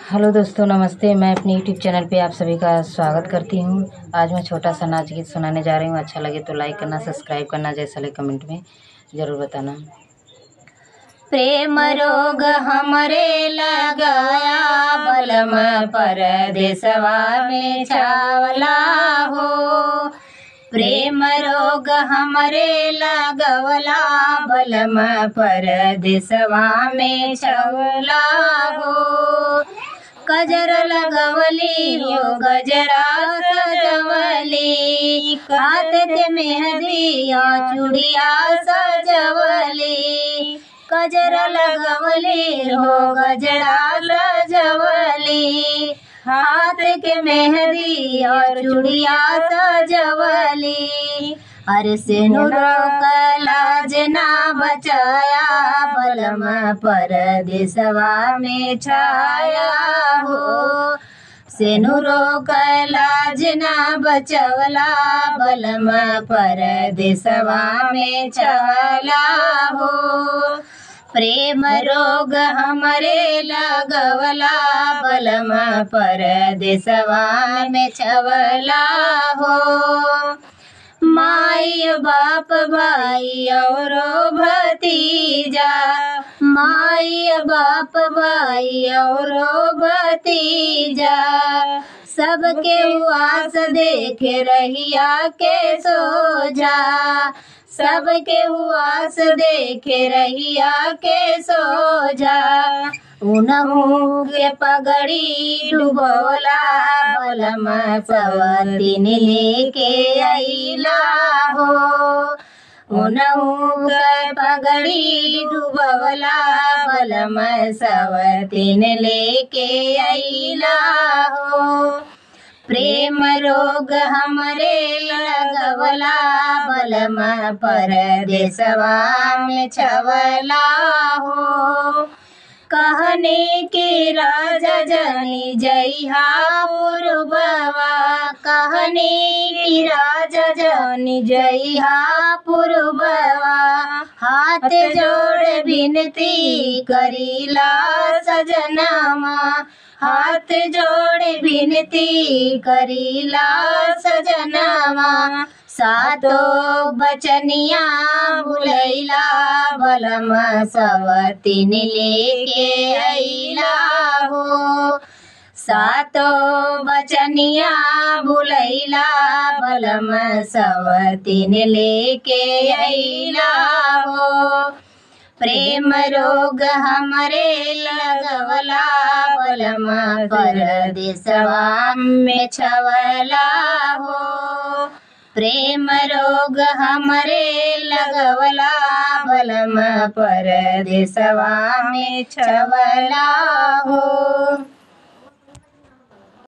Hello दोस्तों, नमस्ते। मैं अपने यूट्यूब चैनल पे आप सभी का स्वागत करती हूँ। आज मैं छोटा सा नाच गीत सुनाने जा रही हूँ। अच्छा लगे तो लाइक करना सब्सक्राइब करना, जैसा लगे कमेंट में ज़रूर बताना। प्रेम रोग हमरे लगाया, बलम पर में छावला हो। प्रेम रोग हमरे लगवला, बलम पर में छवला हो। गजर लगवली हो गजरा सजवली। हाथ के मेहंदिया चूड़िया सजवली। गजर लगवली हो गजरा सजवली। हाथ के मेहंदी और चूड़िया सजवली। अरे से लाज ना बचाया बलम पर देशवा में छाया हो। सेनुरो लाज ना बचवला, बलम पर देशवा में चला हो। प्रेम रोग हमरे लगवला, बलम पर देशवा में छवला हो। माई बाप भाई और भतीजा। माई बाप भाई और भतीजा। सबके वास देख रहिया के सो जा सबके उआस देख रहिया के सो जा के पगड़ी डुबोला, बलम सवतीन लेके अइला हो। के पगड़ी डुबोला, बलम सवतीन लेके अइला हो। प्रेम रोग हमरे लगवला, बलम पर देशवा में छवला हो। कहने के राजा जनी जइहा हा कहने की राजा जनी जइहा पुरबवा हाथ जोड़ विनती करीला सजनमा हाथ जोड़ विनती करीला सजनमा सातो बचनिया बुलैला बलम सवतीन लेके अइला हो सातो बचनिया बुलैला बलम सवतीन लेके अइला हो प्रेम रोग हमरे लगवला बलम पर देशवा में छवला हो प्रेम रोग हमरे लगवला बलम पर में छवला हो